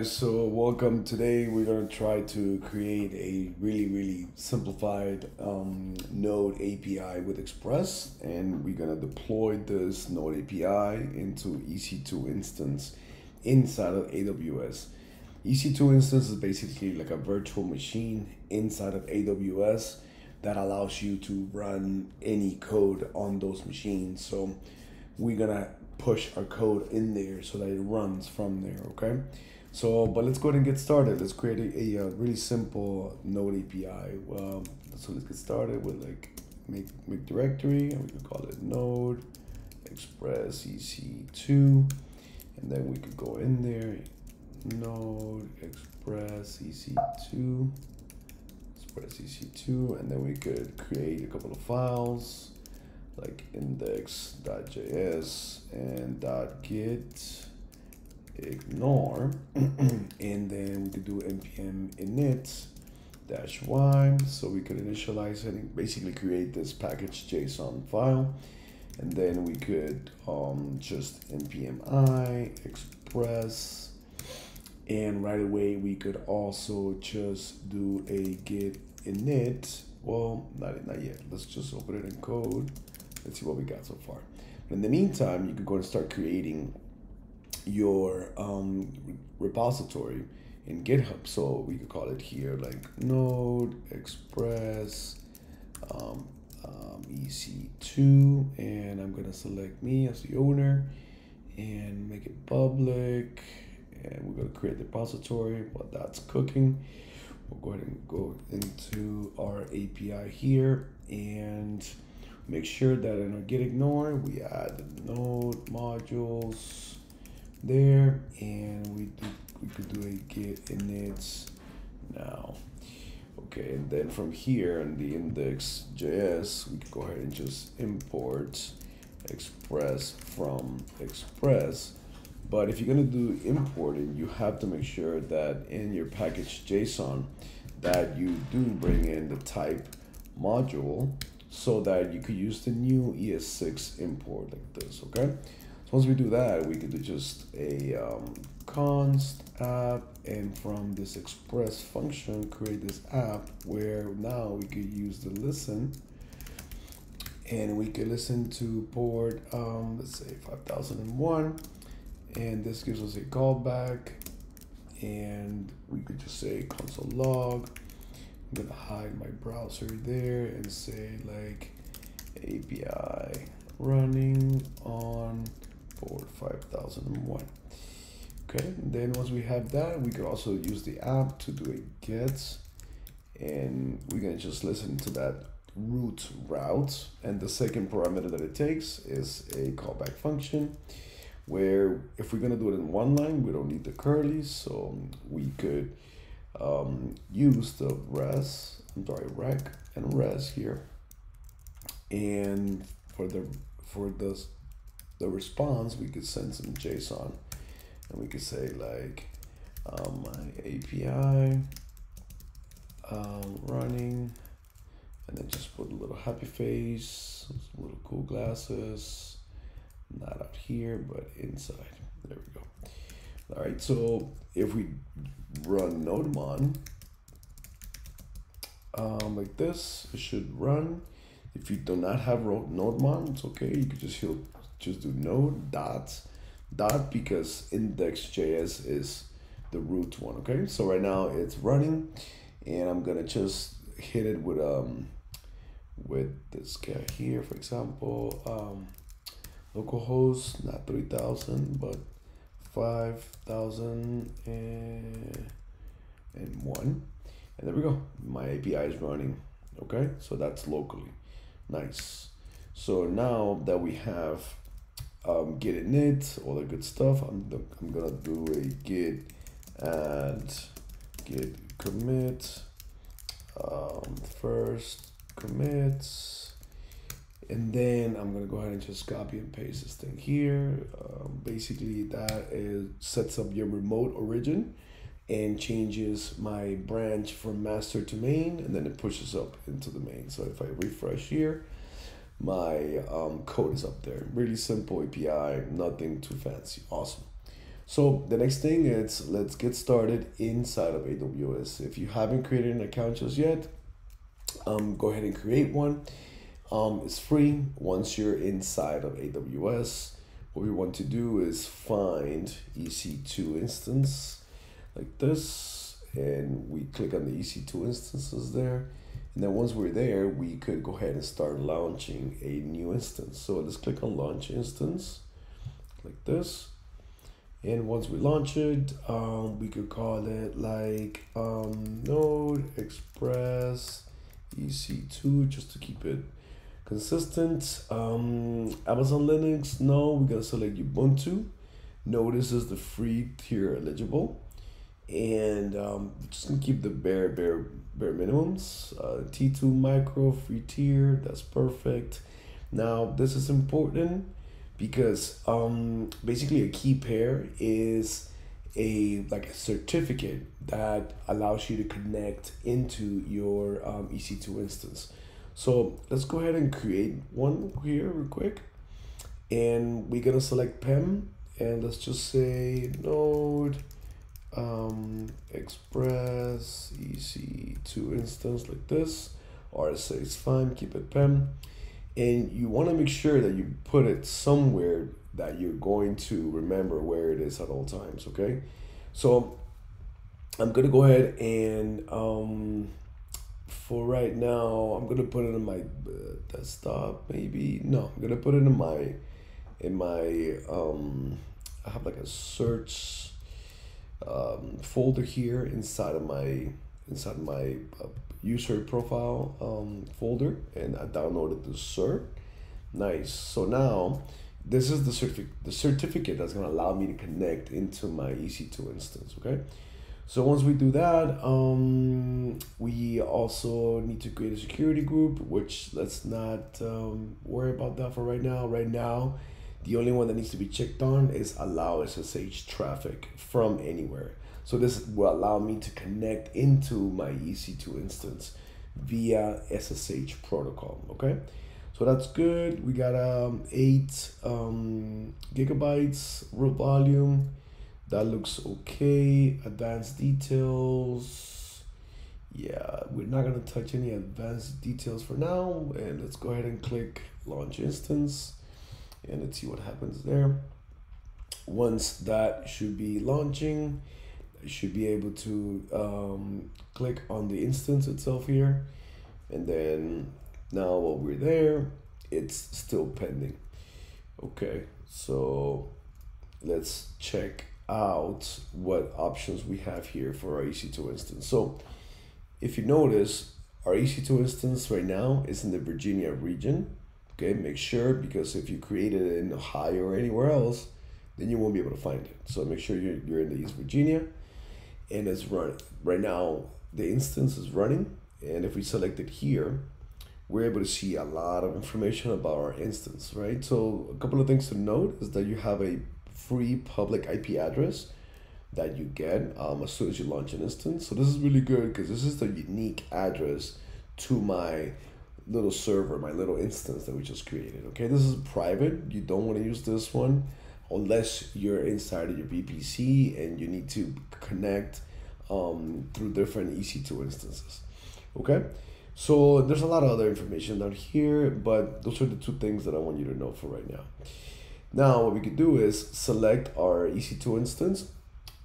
So welcome. Today we're gonna try to create a really really simplified um, Node API with Express, and we're gonna deploy this Node API into EC2 instance inside of AWS. EC2 instance is basically like a virtual machine inside of AWS that allows you to run any code on those machines. So we're gonna push our code in there so that it runs from there. Okay. So, but let's go ahead and get started. Let's create a, a, a really simple Node API. Well, um, so let's get started with like make make directory, and we can call it Node Express EC2, and then we could go in there, Node Express EC2, Express EC2, and then we could create a couple of files like index.js and .git ignore and then we could do npm init dash y so we could initialize it and basically create this package json file and then we could um, just npm i express and right away we could also just do a git init well not, not yet let's just open it in code let's see what we got so far. In the meantime you could go and start creating your um, repository in GitHub. So we could call it here like Node Express um, um, EC2, and I'm gonna select me as the owner and make it public. And we're gonna create the repository while that's cooking. We'll go ahead and go into our API here and make sure that in our git ignore we add node modules there and we do we could do a git init now. Okay and then from here in the index.js we can go ahead and just import express from express. But if you're going to do importing you have to make sure that in your package json that you do bring in the type module so that you could use the new ES6 import like this okay once we do that, we could do just a um, const app and from this express function, create this app where now we could use the listen. And we could listen to port, um, let's say 5001 and this gives us a callback. And we could just say console log. I'm gonna hide my browser there and say like API running on for 5001 okay then once we have that we can also use the app to do a get and we're gonna just listen to that root route. And the second parameter that it takes is a callback function where if we're gonna do it in one line we don't need the curly so we could um, use the res I'm sorry rec and res here. And for the for the the response, we could send some JSON and we could say like um, my API um, running and then just put a little happy face, little cool glasses, not out here, but inside. There we go. All right, so if we run nodemon um, like this, it should run. If you do not have nodemon, it's okay. You could just just do node dot dot because index.js is the root one okay? So right now it's running and i'm gonna just hit it with um with this guy here for example um localhost not 3000 but five thousand and and one, and there we go. My api is running okay? So that's locally. Nice. So now that we have um, git init, all the good stuff. I'm, I'm gonna do a git and git commit um, first commits and then I'm gonna go ahead and just copy and paste this thing here. Um, basically that is, sets up your remote origin and changes my branch from master to main and then it pushes up into the main. So if I refresh here, my um, code is up there. Really simple API, nothing too fancy. Awesome. So the next thing is let's get started inside of AWS. If you haven't created an account just yet, um, go ahead and create one. Um, it's free once you're inside of AWS. What we want to do is find EC2 instance like this, and we click on the EC2 instances there. And then once we're there, we could go ahead and start launching a new instance. So let's click on launch instance like this. And once we launch it, um, we could call it like um, Node Express EC2 just to keep it consistent. Um, Amazon Linux, no, we're gonna select Ubuntu. Notice is the free tier eligible. And um, just gonna keep the bare, bare, bare minimums. Uh, T2 micro, free tier, that's perfect. Now, this is important because um, basically a key pair is a like a certificate that allows you to connect into your um, EC2 instance. So let's go ahead and create one here real quick. And we're gonna select PEM and let's just say node um, express EC2 instance like this. RSA is fine, keep it PEM. And you wanna make sure that you put it somewhere that you're going to remember where it is at all times, okay? So I'm gonna go ahead and um, for right now, I'm gonna put it in my uh, desktop. Maybe no, I'm gonna put it in my in my um, I have like a certs um, folder here inside of my inside of my uh, user profile um, folder, and I downloaded the cert. Nice. So now this is the certificate the certificate that's gonna allow me to connect into my EC2 instance. Okay. So once we do that, um, we also need to create a security group, which let's not um, worry about that for right now. Right now, the only one that needs to be checked on is allow SSH traffic from anywhere. So this will allow me to connect into my EC2 instance via SSH protocol, okay? So that's good. We got um, eight um, gigabytes root volume that looks okay. Advanced details. Yeah, we're not gonna touch any advanced details for now. And let's go ahead and click launch instance and let's see what happens there. Once that should be launching, should be able to um, click on the instance itself here. And then now while we're there, it's still pending. Okay, so let's check out what options we have here for our EC2 instance. So if you notice, our EC2 instance right now is in the Virginia region. Okay, make sure because if you create it in Ohio or anywhere else, then you won't be able to find it. So make sure you're, you're in the East Virginia and it's running. Right now, the instance is running. And if we select it here, we're able to see a lot of information about our instance, right? So a couple of things to note is that you have a free public IP address that you get um, as soon as you launch an instance. So this is really good because this is the unique address to my little server, my little instance that we just created. Okay, this is private. You don't want to use this one unless you're inside of your VPC and you need to connect um, through different EC2 instances. Okay, so there's a lot of other information down here, but those are the two things that I want you to know for right now. Now what we could do is select our EC2 instance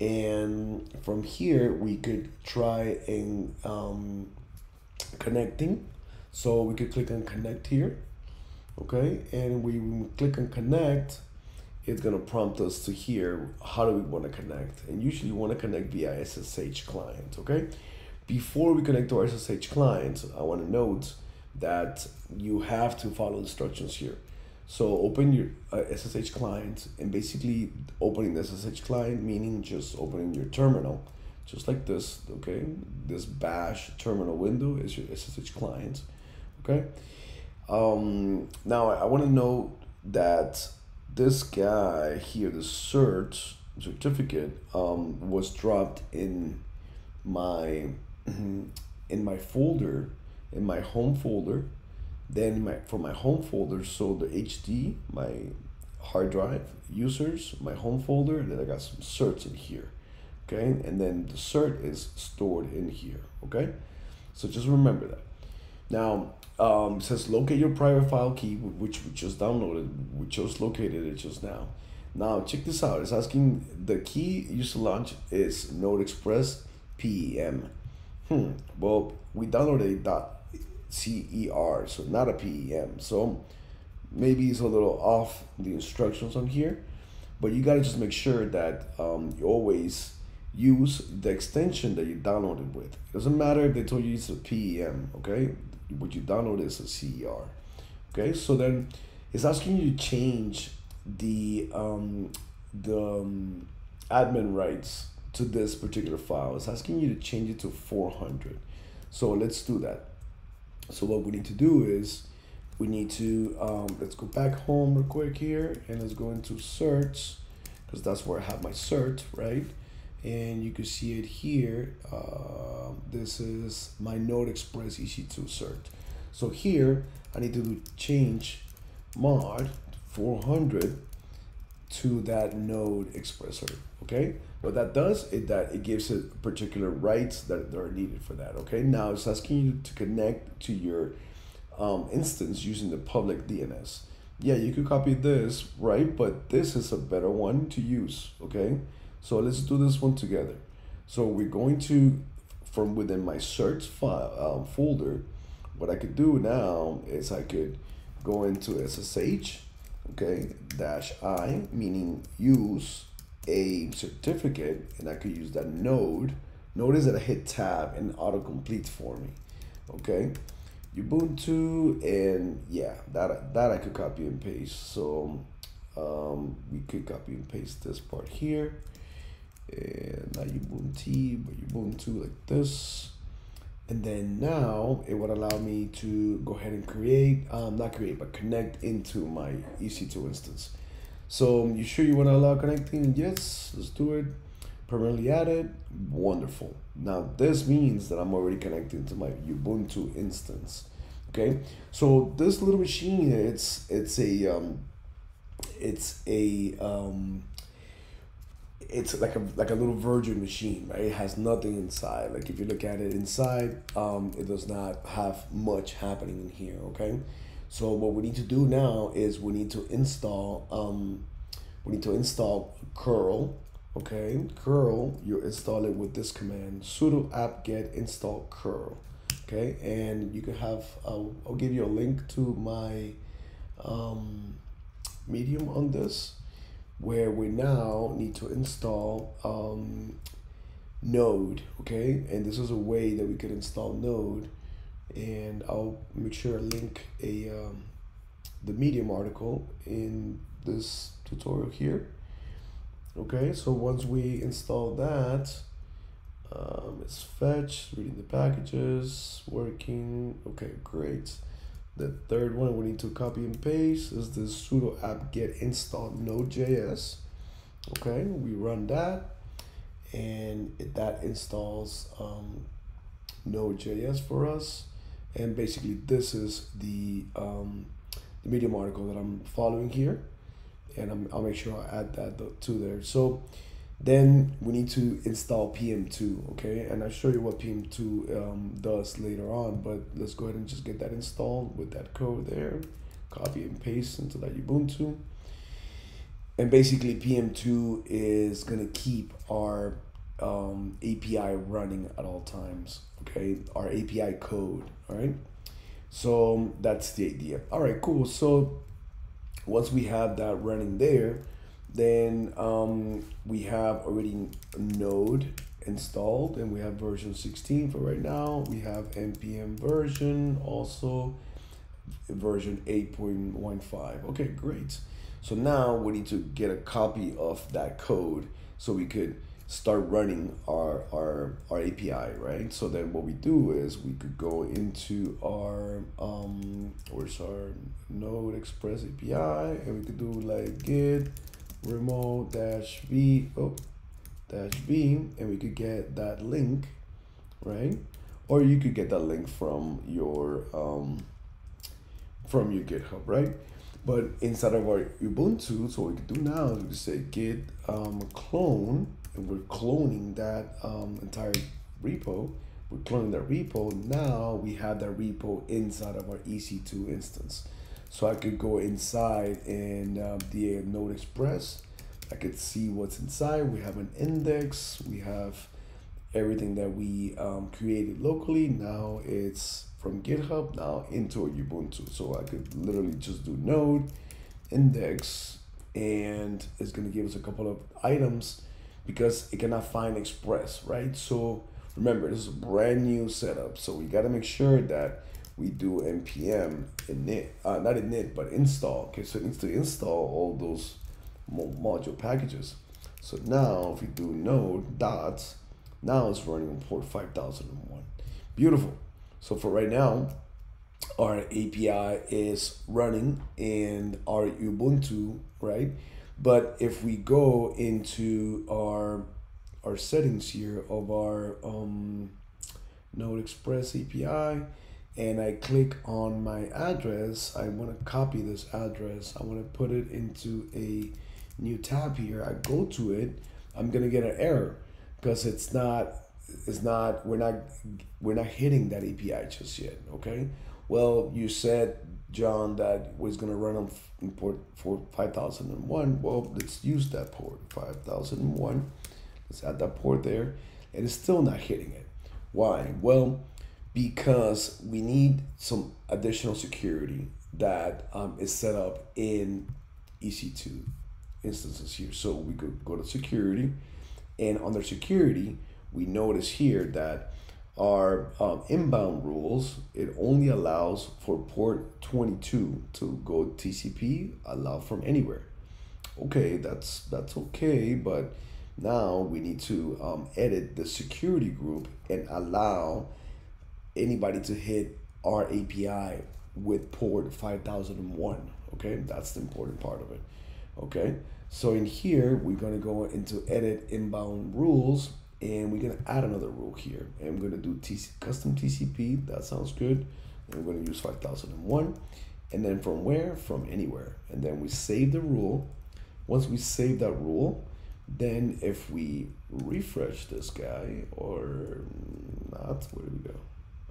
and from here we could try and um, connecting. So we could click on connect here, okay? And we click on connect, it's gonna prompt us to here, how do we wanna connect? And usually you wanna connect via SSH client, okay? Before we connect to our SSH client, I wanna note that you have to follow instructions here. So open your uh, SSH client and basically opening the SSH client meaning just opening your terminal, just like this. Okay, this Bash terminal window is your SSH client. Okay. Um, now I, want to know that this guy here, the cert certificate, um, was dropped in my in my folder in my home folder then my for my home folder, so the HD, my hard drive, users, my home folder, and then I got some certs in here. Okay, and then the cert is stored in here. Okay, so just remember that. Now, um, says locate your private file key, which we just downloaded. We just located it just now. Now, check this out. It's asking the key used to launch is Node Express PEM. Hmm. Well, we downloaded a .cer, so not a PEM. So maybe it's a little off the instructions on here, but you gotta just make sure that um, you always use the extension that you downloaded with. It doesn't matter if they told you it's a PEM, okay? What you download is a CER. Okay, so then it's asking you to change the um, the um, admin rights to this particular file. It's asking you to change it to 400. So let's do that. So what we need to do is we need to, um, let's go back home real quick here and let's go into certs because that's where I have my cert, right? And you can see it here. Uh, this is my Node Express EC2 cert. So here I need to do change mod 400 to that node expressor okay what that does is that it gives it particular rights that are needed for that okay now it's asking you to connect to your um, instance using the public DNS yeah you could copy this right but this is a better one to use okay so let's do this one together so we're going to from within my certs file um, folder what I could do now is I could go into SSH okay, dash I, meaning use a certificate, and I could use that node. Notice that I hit tab and auto completes for me, okay? Ubuntu, and yeah, that, that I could copy and paste. So um, we could copy and paste this part here, and not Ubuntu, but Ubuntu like this. And then now it would allow me to go ahead and create, um, not create, but connect into my EC2 instance. So you sure you want to allow connecting? Yes, let's do it. Permanently added, wonderful. Now this means that I'm already connected to my Ubuntu instance. Okay, so this little machine, it's it's a um, it's a um, it's like a like a little virgin machine, right? It has nothing inside. Like if you look at it inside, um, it does not have much happening in here. Okay, so what we need to do now is we need to install um, we need to install curl. Okay, curl. You install it with this command: sudo apt-get install curl. Okay, and you can have. I'll, I'll give you a link to my um, medium on this where we now need to install um, Node, okay? And this is a way that we could install Node. And I'll make sure I link a um, the Medium article in this tutorial here. Okay, so once we install that, um, it's fetch, reading the packages, working. Okay, great. The third one we need to copy and paste is the sudo apt-get install node.js. Okay, we run that and it, that installs um, node.js for us. And basically this is the, um, the Medium article that I'm following here. And I'm, I'll make sure I add that to there. So then we need to install PM2, okay? And I'll show you what PM2 um, does later on, but let's go ahead and just get that installed with that code there. Copy and paste into that Ubuntu. And basically PM2 is gonna keep our um, API running at all times, okay? Our API code, all right? So that's the idea. All right, cool. So once we have that running there, then um, we have already Node installed and we have version 16 for right now. We have npm version also version 8.15. Okay, great. So now we need to get a copy of that code so we could start running our, our, our API, right? So then what we do is we could go into our, um, where's our Node Express API and we could do like git remote dash v oh dash v and we could get that link right or you could get that link from your um from your github right But inside of our Ubuntu, so what we can do now is we say git um, clone, and we're cloning that um, entire repo. We're cloning that repo. Now we have that repo inside of our EC2 instance. So I could go inside and um, the Node Express. I could see what's inside. We have an index. We have everything that we um, created locally. Now it's from GitHub now into Ubuntu. So I could literally just do node index and it's going to give us a couple of items because it cannot find express, right? So remember, this is a brand new setup. So we got to make sure that we do npm init, uh, not init, but install. Okay, so it needs to install all those module packages. So now if we do node dots, now it's running on port 5001. Beautiful. So for right now, our API is running in our Ubuntu, right? But if we go into our our settings here of our um, Node Express API, and I click on my address, I want to copy this address. I want to put it into a new tab here. I go to it, I'm gonna get an error because it's not is not we're not we're not hitting that API just yet. Okay. Well, you said John that was gonna run on port for five thousand and one. Well, let's use that port five thousand and one. Let's add that port there, and it's still not hitting it. Why? Well, because we need some additional security that um, is set up in EC2 instances here. So we could go to security, and under security, we notice here that our um, inbound rules, it only allows for port 22 to go TCP, allow from anywhere. Okay, that's that's okay, but now we need to um, edit the security group and allow anybody to hit our API with port 5001. Okay, that's the important part of it. Okay, so in here, we're gonna go into edit inbound rules and we're gonna add another rule here. And we're gonna do TC, custom TCP that sounds good. And we're gonna use 5001 and then from where? From anywhere. And then we save the rule. Once we save that rule then if we refresh this guy or not where do we go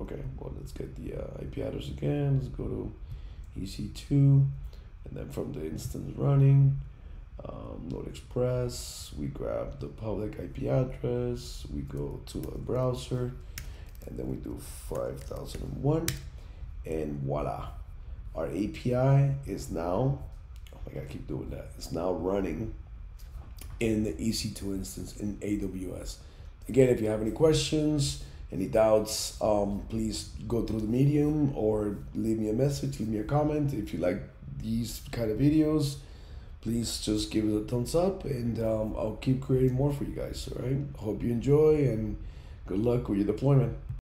okay well let's get the uh, IP address again let's go to EC2 and then from the instance running um, Node Express, we grab the public IP address, we go to a browser, and then we do 5001, and voila. Our API is now, oh my god, I keep doing that, it's now running in the EC2 instance in AWS. Again, if you have any questions, any doubts, um, please go through the medium or leave me a message, leave me a comment if you like these kind of videos please just give it a thumbs up and um, I'll keep creating more for you guys. All right. Hope you enjoy and good luck with your deployment.